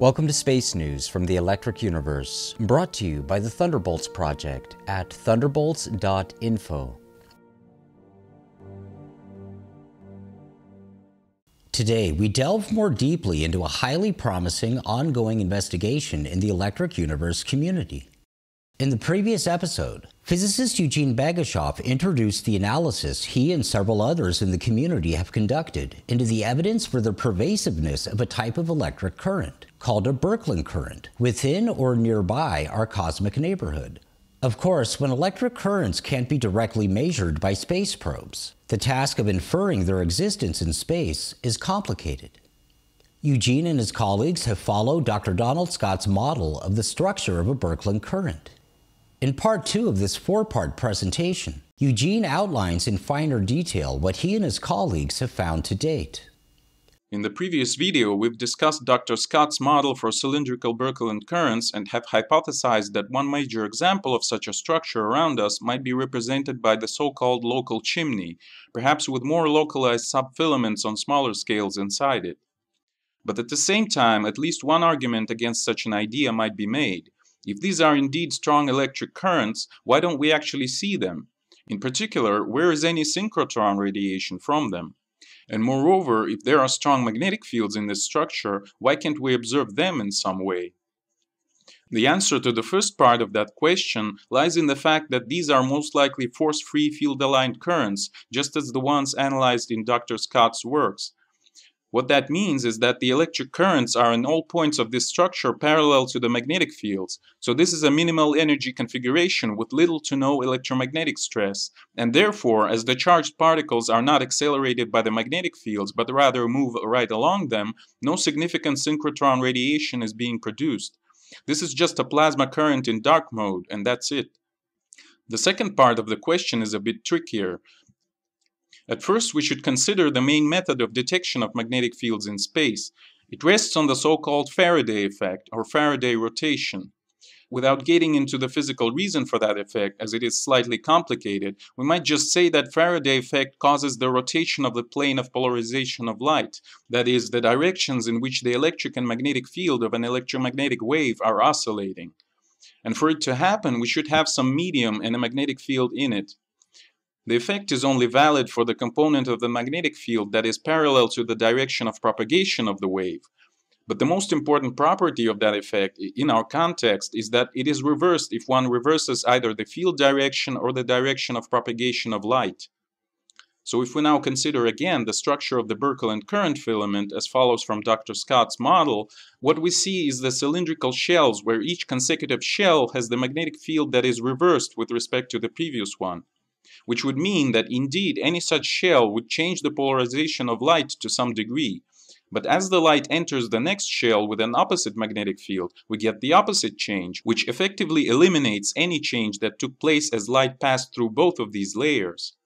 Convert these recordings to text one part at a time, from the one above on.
Welcome to Space News from the Electric Universe, brought to you by the Thunderbolts Project at thunderbolts.info. Today, we delve more deeply into a highly promising ongoing investigation in the Electric Universe community. In the previous episode, physicist Eugene Bagashov introduced the analysis he and several others in the community have conducted into the evidence for the pervasiveness of a type of electric current called a Birkeland current within or nearby our cosmic neighborhood. Of course, when electric currents can't be directly measured by space probes, the task of inferring their existence in space is complicated. Eugene and his colleagues have followed Dr. Donald Scott's model of the structure of a Birkeland current. In part two of this four part presentation, Eugene outlines in finer detail what he and his colleagues have found to date. In the previous video, we've discussed Dr. Scott's model for cylindrical Birkeland currents and have hypothesized that one major example of such a structure around us might be represented by the so-called local chimney, perhaps with more localized subfilaments on smaller scales inside it. But at the same time, at least one argument against such an idea might be made. If these are indeed strong electric currents, why don't we actually see them? In particular, where is any synchrotron radiation from them? And moreover, if there are strong magnetic fields in this structure, why can't we observe them in some way? The answer to the first part of that question lies in the fact that these are most likely force-free field-aligned currents, just as the ones analyzed in Dr. Scott's works, what that means is that the electric currents are in all points of this structure parallel to the magnetic fields. So this is a minimal energy configuration with little to no electromagnetic stress. And therefore, as the charged particles are not accelerated by the magnetic fields, but rather move right along them, no significant synchrotron radiation is being produced. This is just a plasma current in dark mode, and that's it. The second part of the question is a bit trickier. At first, we should consider the main method of detection of magnetic fields in space. It rests on the so-called Faraday effect, or Faraday rotation. Without getting into the physical reason for that effect, as it is slightly complicated, we might just say that Faraday effect causes the rotation of the plane of polarization of light, that is, the directions in which the electric and magnetic field of an electromagnetic wave are oscillating. And for it to happen, we should have some medium and a magnetic field in it. The effect is only valid for the component of the magnetic field that is parallel to the direction of propagation of the wave. But the most important property of that effect in our context is that it is reversed if one reverses either the field direction or the direction of propagation of light. So if we now consider again the structure of the Birkeland current filament as follows from Dr. Scott's model, what we see is the cylindrical shells where each consecutive shell has the magnetic field that is reversed with respect to the previous one which would mean that indeed any such shell would change the polarization of light to some degree. But as the light enters the next shell with an opposite magnetic field, we get the opposite change, which effectively eliminates any change that took place as light passed through both of these layers.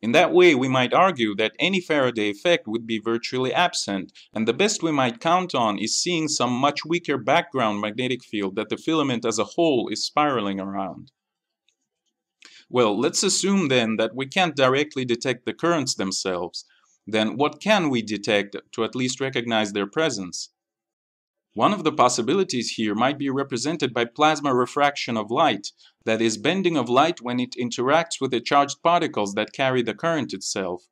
In that way, we might argue that any Faraday effect would be virtually absent, and the best we might count on is seeing some much weaker background magnetic field that the filament as a whole is spiraling around. Well, let's assume then that we can't directly detect the currents themselves. Then what can we detect to at least recognize their presence? One of the possibilities here might be represented by plasma refraction of light, that is, bending of light when it interacts with the charged particles that carry the current itself.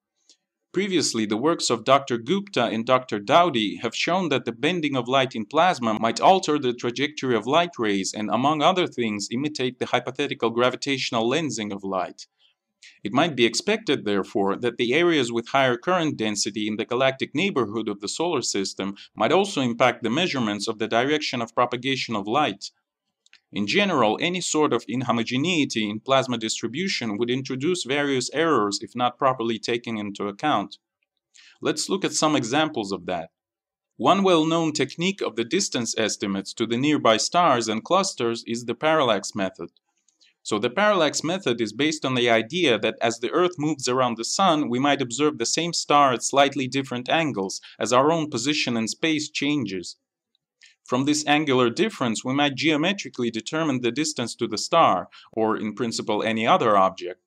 Previously, the works of Dr. Gupta and Dr. Dowdy have shown that the bending of light in plasma might alter the trajectory of light rays and, among other things, imitate the hypothetical gravitational lensing of light. It might be expected, therefore, that the areas with higher current density in the galactic neighborhood of the solar system might also impact the measurements of the direction of propagation of light. In general, any sort of inhomogeneity in plasma distribution would introduce various errors if not properly taken into account. Let's look at some examples of that. One well-known technique of the distance estimates to the nearby stars and clusters is the parallax method. So the parallax method is based on the idea that as the Earth moves around the Sun, we might observe the same star at slightly different angles as our own position in space changes. From this angular difference, we might geometrically determine the distance to the star, or in principle any other object.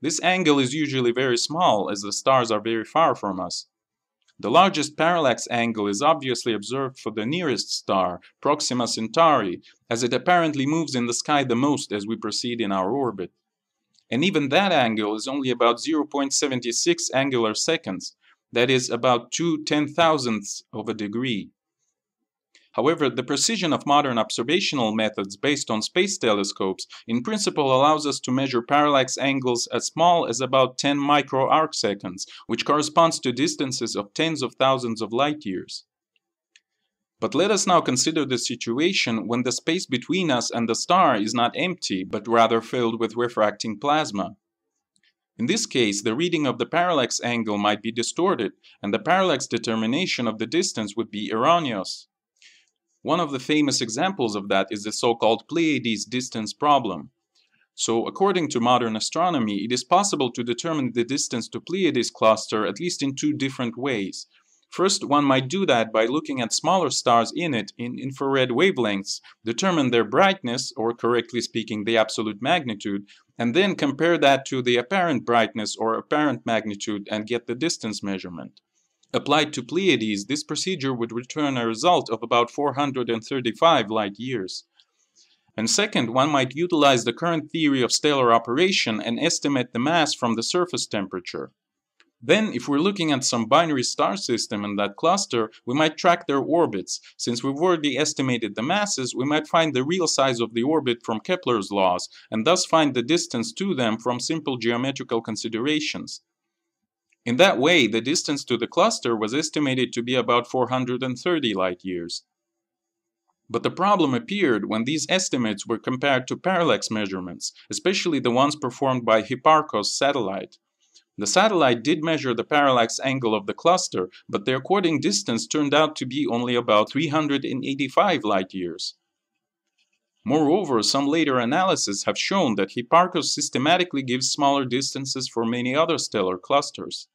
This angle is usually very small, as the stars are very far from us. The largest parallax angle is obviously observed for the nearest star, Proxima Centauri, as it apparently moves in the sky the most as we proceed in our orbit. And even that angle is only about 0.76 angular seconds, that is about 2 ten thousandths of a degree. However, the precision of modern observational methods based on space telescopes in principle allows us to measure parallax angles as small as about 10 micro arcseconds, which corresponds to distances of tens of thousands of light years. But let us now consider the situation when the space between us and the star is not empty, but rather filled with refracting plasma. In this case, the reading of the parallax angle might be distorted, and the parallax determination of the distance would be erroneous. One of the famous examples of that is the so-called Pleiades distance problem. So, according to modern astronomy, it is possible to determine the distance to Pleiades cluster at least in two different ways. First, one might do that by looking at smaller stars in it in infrared wavelengths, determine their brightness, or correctly speaking, the absolute magnitude, and then compare that to the apparent brightness or apparent magnitude and get the distance measurement. Applied to Pleiades, this procedure would return a result of about 435 light years. And second, one might utilize the current theory of stellar operation and estimate the mass from the surface temperature. Then, if we're looking at some binary star system in that cluster, we might track their orbits. Since we've already estimated the masses, we might find the real size of the orbit from Kepler's laws, and thus find the distance to them from simple geometrical considerations. In that way, the distance to the cluster was estimated to be about 430 light years. But the problem appeared when these estimates were compared to parallax measurements, especially the ones performed by Hipparcos satellite. The satellite did measure the parallax angle of the cluster, but the according distance turned out to be only about 385 light years. Moreover, some later analyses have shown that Hipparcos systematically gives smaller distances for many other stellar clusters.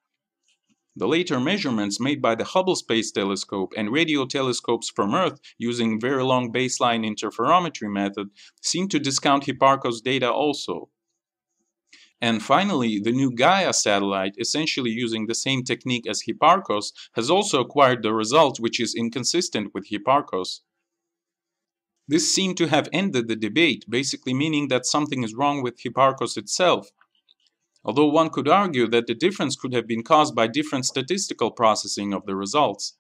The later measurements made by the Hubble Space Telescope and radio telescopes from Earth using very long baseline interferometry method seem to discount Hipparcos data also. And finally, the new Gaia satellite, essentially using the same technique as Hipparcos, has also acquired the result which is inconsistent with Hipparcos. This seemed to have ended the debate, basically meaning that something is wrong with Hipparcos itself, although one could argue that the difference could have been caused by different statistical processing of the results.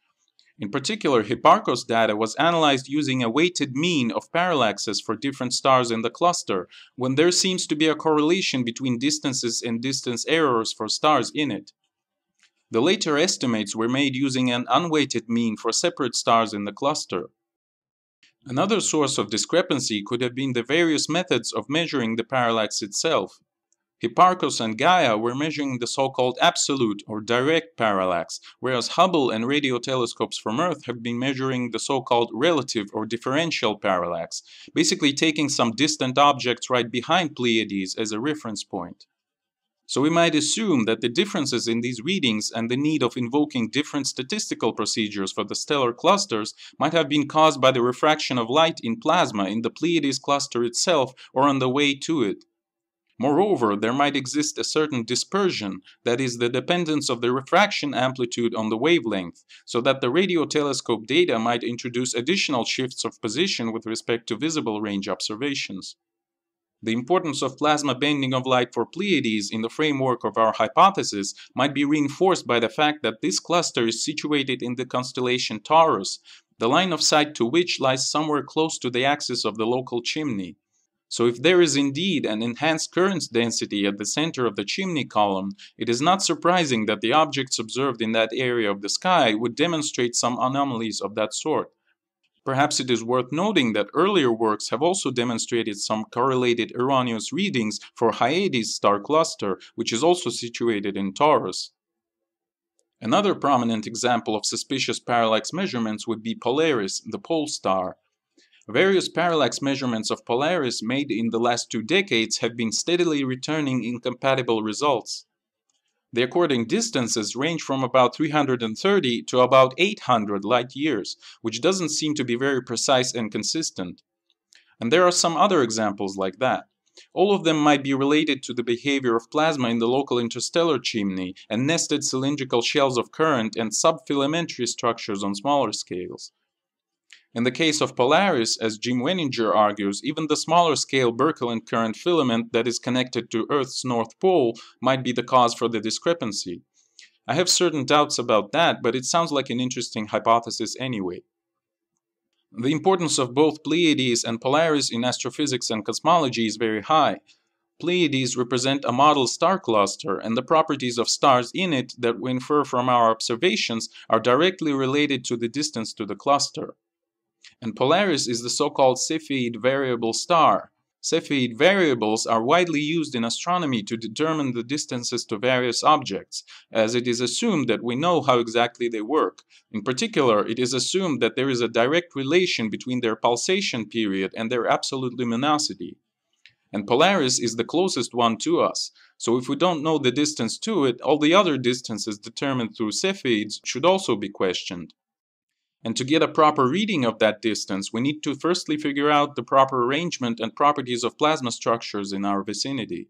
In particular, Hipparcos data was analyzed using a weighted mean of parallaxes for different stars in the cluster, when there seems to be a correlation between distances and distance errors for stars in it. The later estimates were made using an unweighted mean for separate stars in the cluster. Another source of discrepancy could have been the various methods of measuring the parallax itself. Hipparcos and Gaia were measuring the so-called absolute or direct parallax, whereas Hubble and radio telescopes from Earth have been measuring the so-called relative or differential parallax, basically taking some distant objects right behind Pleiades as a reference point. So we might assume that the differences in these readings and the need of invoking different statistical procedures for the stellar clusters might have been caused by the refraction of light in plasma in the Pleiades cluster itself or on the way to it. Moreover, there might exist a certain dispersion, that is, the dependence of the refraction amplitude on the wavelength, so that the radio telescope data might introduce additional shifts of position with respect to visible range observations. The importance of plasma bending of light for Pleiades in the framework of our hypothesis might be reinforced by the fact that this cluster is situated in the constellation Taurus, the line of sight to which lies somewhere close to the axis of the local chimney. So if there is indeed an enhanced current density at the center of the chimney column, it is not surprising that the objects observed in that area of the sky would demonstrate some anomalies of that sort. Perhaps it is worth noting that earlier works have also demonstrated some correlated erroneous readings for Hyades star cluster, which is also situated in Taurus. Another prominent example of suspicious parallax measurements would be Polaris, the pole star. Various parallax measurements of Polaris made in the last two decades have been steadily returning incompatible results. The according distances range from about 330 to about 800 light years, which doesn't seem to be very precise and consistent. And there are some other examples like that. All of them might be related to the behavior of plasma in the local interstellar chimney and nested cylindrical shells of current and subfilamentary structures on smaller scales. In the case of Polaris, as Jim Wenninger argues, even the smaller scale Birkeland current filament that is connected to Earth's North Pole might be the cause for the discrepancy. I have certain doubts about that, but it sounds like an interesting hypothesis anyway. The importance of both Pleiades and Polaris in astrophysics and cosmology is very high. Pleiades represent a model star cluster, and the properties of stars in it that we infer from our observations are directly related to the distance to the cluster. And Polaris is the so called Cepheid variable star. Cepheid variables are widely used in astronomy to determine the distances to various objects, as it is assumed that we know how exactly they work. In particular, it is assumed that there is a direct relation between their pulsation period and their absolute luminosity. And Polaris is the closest one to us, so if we don't know the distance to it, all the other distances determined through Cepheids should also be questioned. And to get a proper reading of that distance, we need to firstly figure out the proper arrangement and properties of plasma structures in our vicinity.